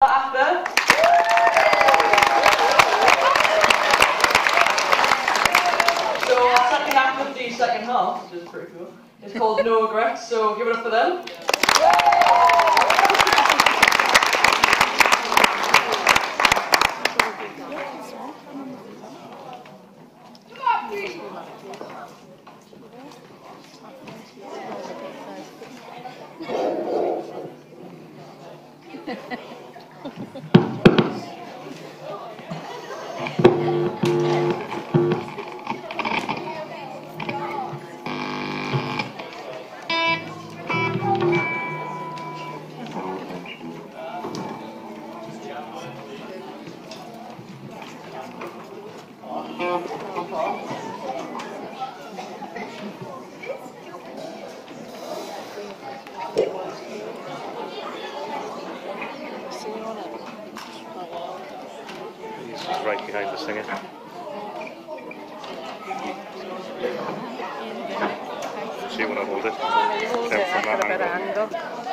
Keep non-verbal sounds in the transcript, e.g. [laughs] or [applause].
after. So the second half, which is pretty cool, called No Regrets, so give it up for them. [laughs] inside the second. Sì, una volta. Sempre un anno.